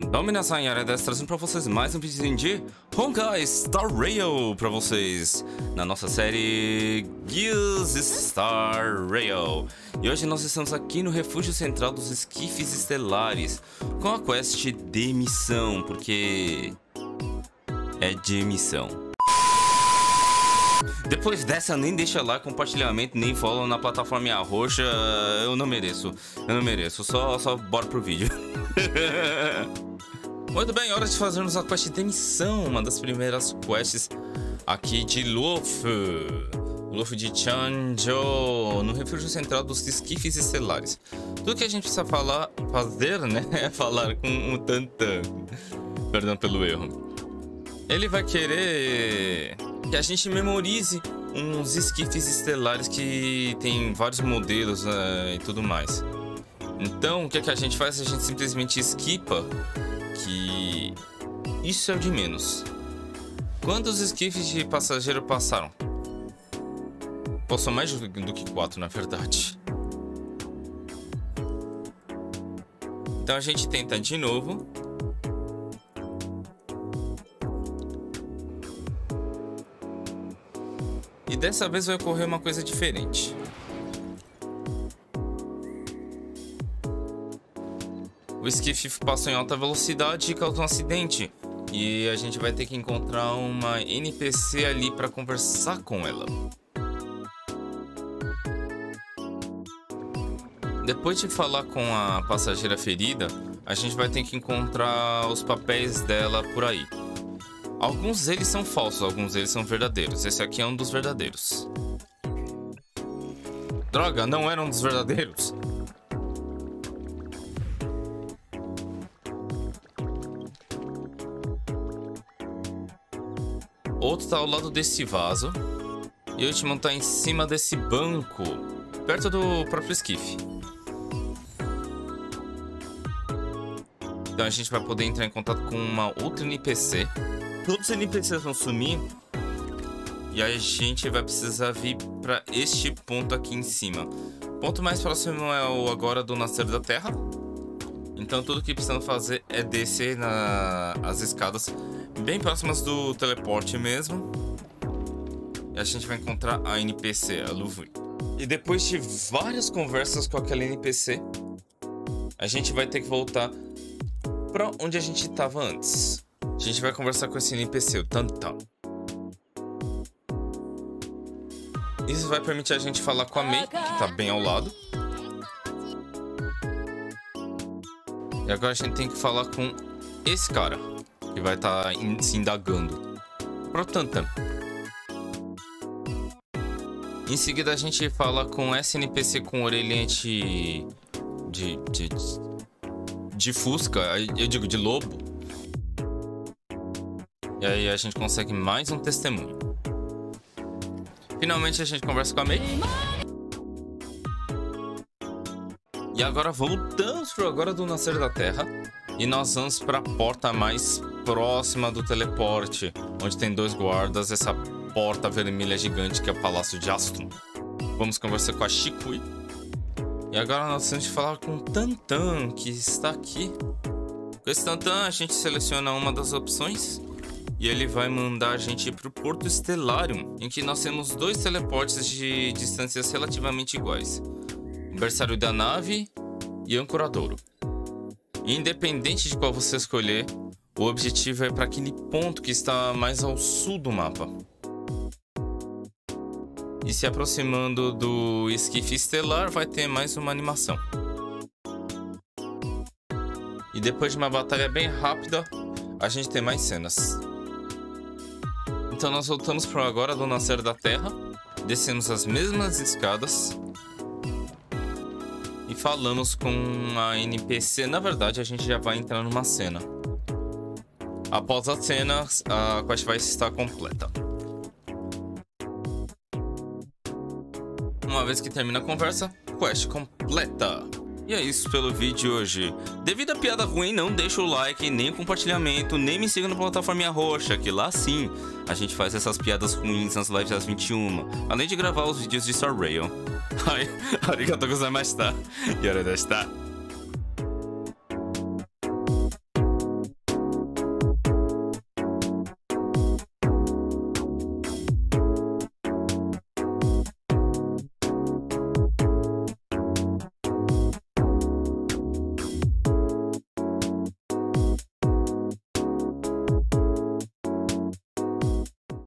Em área 10 trazendo pra vocês mais um vídeo de Honkai Star Rail pra vocês na nossa série Gears Star Rail. E hoje nós estamos aqui no refúgio central dos esquifes estelares com a quest de missão, porque é de missão. Depois dessa, nem deixa lá compartilhamento, nem follow na plataforma roxa. Eu não mereço. Eu não mereço. Só, só bora pro vídeo. Muito bem, hora de fazermos a quest de missão. Uma das primeiras quests aqui de Luffy. Luffy de Chanjo, no refúgio central dos esquifes estelares. Tudo que a gente precisa falar, fazer, né, é falar com o Tantan. Perdão pelo erro. Ele vai querer que a gente memorize uns esquifes estelares que tem vários modelos uh, e tudo mais. Então, o que, é que a gente faz? A gente simplesmente esquipa que isso é o de menos. Quantos esquifes de passageiro passaram? Pô, são mais do que quatro, na verdade. Então a gente tenta de novo. E dessa vez vai ocorrer uma coisa diferente. O esquife passou em alta velocidade e causou um acidente. E a gente vai ter que encontrar uma NPC ali para conversar com ela. Depois de falar com a passageira ferida, a gente vai ter que encontrar os papéis dela por aí. Alguns deles são falsos, alguns deles são verdadeiros. Esse aqui é um dos verdadeiros. Droga, não era um dos verdadeiros. Outro tá ao lado desse vaso. E o último tá em cima desse banco, perto do próprio esquife. Então a gente vai poder entrar em contato com uma outra NPC todos os NPCs vão sumir. E a gente vai precisar vir para este ponto aqui em cima. O ponto mais próximo é o agora do nascer da Terra. Então tudo que precisamos fazer é descer na, as escadas bem próximas do teleporte mesmo. E a gente vai encontrar a NPC, a Luffy. E depois de várias conversas com aquela NPC, a gente vai ter que voltar para onde a gente estava antes. A gente vai conversar com esse NPC, o Tantan. Isso vai permitir a gente falar com a Mei, que tá bem ao lado. E agora a gente tem que falar com esse cara, que vai estar tá se indagando. Pro Tantan. Em seguida a gente fala com esse NPC com orelhante de, de, de fusca, eu digo de lobo. E aí a gente consegue mais um testemunho. Finalmente a gente conversa com a May. E agora voltamos pro agora do nascer da Terra. E nós vamos para a porta mais próxima do teleporte, onde tem dois guardas, essa porta vermelha gigante que é o Palácio de Astrum. Vamos conversar com a Shikui. E agora nós temos de falar com o Tantan, que está aqui. Com esse Tantan, a gente seleciona uma das opções e ele vai mandar a gente para o Porto Stellarium, em que nós temos dois teleportes de distâncias relativamente iguais: o Berçário da Nave e Ancoradouro. independente de qual você escolher, o objetivo é para aquele ponto que está mais ao sul do mapa. E se aproximando do esquife estelar, vai ter mais uma animação. E depois de uma batalha bem rápida, a gente tem mais cenas. Então nós voltamos para agora do nascer da Terra, descemos as mesmas escadas e falamos com a NPC. Na verdade, a gente já vai entrar numa cena. Após a cena, a quest vai estar completa. Uma vez que termina a conversa, quest completa. E é isso pelo vídeo de hoje. Devido à piada ruim, não deixa o like, nem o compartilhamento, nem me siga na plataforma roxa, que lá sim a gente faz essas piadas ruins nas lives às 21, além de gravar os vídeos de Star Rail. Ai, arigatou gozaimashita. Yorodashita.